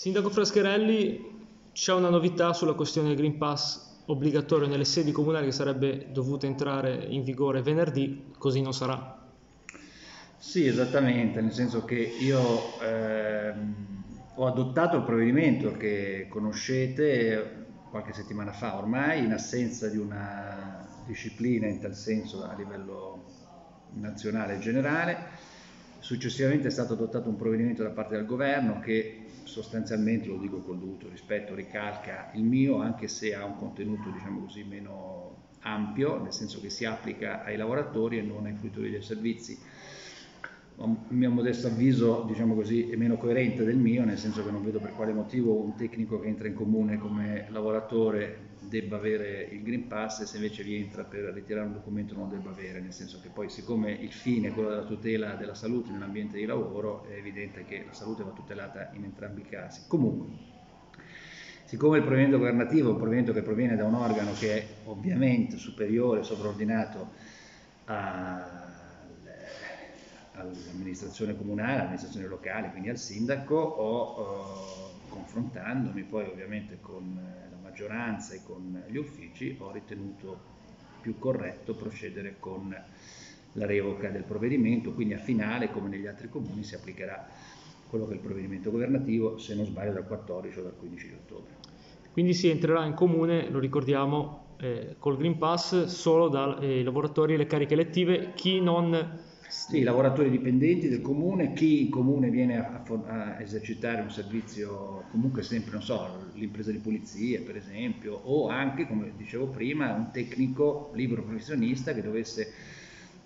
Sindaco Frascherelli, c'è una novità sulla questione del Green Pass obbligatorio nelle sedi comunali che sarebbe dovuta entrare in vigore venerdì, così non sarà. Sì, esattamente, nel senso che io ehm, ho adottato il provvedimento che conoscete qualche settimana fa ormai, in assenza di una disciplina in tal senso a livello nazionale e generale. Successivamente è stato adottato un provvedimento da parte del governo che sostanzialmente, lo dico col dovuto rispetto, ricalca il mio, anche se ha un contenuto diciamo così meno ampio, nel senso che si applica ai lavoratori e non ai fruitori dei servizi. Il mio modesto avviso, diciamo così, è meno coerente del mio, nel senso che non vedo per quale motivo un tecnico che entra in comune come lavoratore debba avere il Green Pass e se invece vi entra per ritirare un documento non debba avere, nel senso che poi siccome il fine è quello della tutela della salute nell'ambiente di lavoro, è evidente che la salute va tutelata in entrambi i casi. Comunque, siccome il provvedimento governativo è un provvedimento che proviene da un organo che è ovviamente superiore, sovraordinato all'amministrazione comunale, all'amministrazione locale, quindi al sindaco, o eh, confrontandomi poi ovviamente con la maggioranza e con gli uffici, ho ritenuto più corretto procedere con la revoca del provvedimento, quindi a finale, come negli altri comuni, si applicherà quello che è il provvedimento governativo, se non sbaglio dal 14 o dal 15 di ottobre. Quindi si entrerà in comune, lo ricordiamo, eh, col Green Pass solo dai eh, lavoratori e le cariche elettive, chi non sì, lavoratori dipendenti del comune, chi in comune viene a, a, esercitare un servizio, comunque sempre, non so, l'impresa di pulizia per esempio, o anche, come dicevo prima, un tecnico libero professionista che dovesse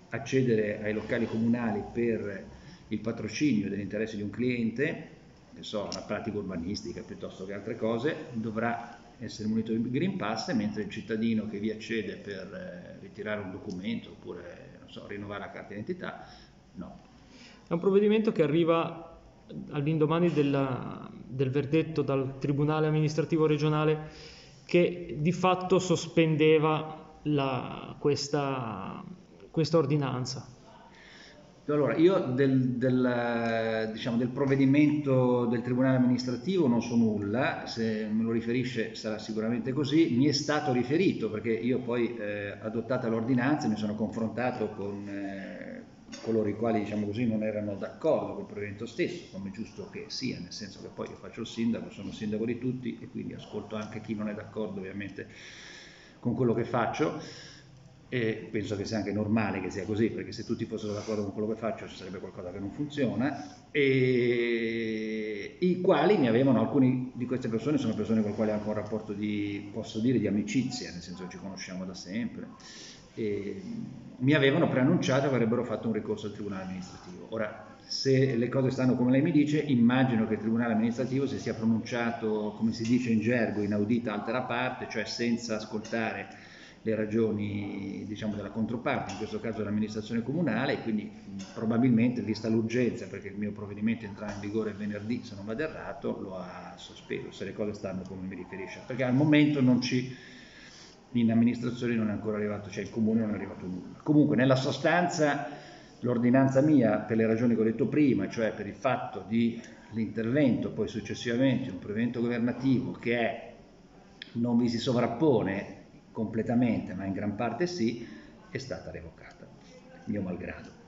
accedere ai locali comunali per il patrocinio degli interessi di un cliente, che so, una pratica urbanistica piuttosto che altre cose, dovrà essere munito di Green Pass, mentre il cittadino che vi accede per eh, ritirare un documento oppure so, rinnovare la carta d'identità, no. È un provvedimento che arriva all'indomani della, del verdetto dal Tribunale amministrativo regionale che di fatto sospendeva la, questa, questa ordinanza. Allora, io del, del, diciamo, del, provvedimento del Tribunale amministrativo non so nulla, se me lo riferisce sarà sicuramente così, mi è stato riferito perché io poi eh, adottata l'ordinanza mi sono confrontato con eh, coloro i quali diciamo così, non erano d'accordo con il provvedimento stesso, come è giusto che sia, nel senso che poi io faccio il sindaco, sono sindaco di tutti e quindi ascolto anche chi non è d'accordo ovviamente con quello che faccio e penso che sia anche normale che sia così, perché se tutti fossero d'accordo con quello che faccio ci sarebbe qualcosa che non funziona, e i quali mi avevano, alcuni di queste persone sono persone con le quali ho anche un rapporto di, posso dire, di amicizia, nel senso che ci conosciamo da sempre, e mi avevano preannunciato che avrebbero fatto un ricorso al Tribunale amministrativo. Ora, se le cose stanno come lei mi dice, immagino che il Tribunale amministrativo si sia pronunciato, come si dice in gergo, inaudita altera parte, cioè senza ascoltare le ragioni diciamo, della controparte, in questo caso dell'amministrazione comunale, quindi probabilmente, vista l'urgenza, perché il mio provvedimento entrerà in vigore venerdì, se non vado errato, lo ha sospeso, se le cose stanno come mi riferisce, perché al momento non ci, in amministrazione non è ancora arrivato, cioè il comune non è arrivato nulla. Comunque, nella sostanza, l'ordinanza mia, per le ragioni che ho detto prima, cioè per il fatto di l'intervento, poi successivamente un provvedimento governativo che è, non vi si sovrappone completamente, ma in gran parte sì, è stata revocata, mio malgrado.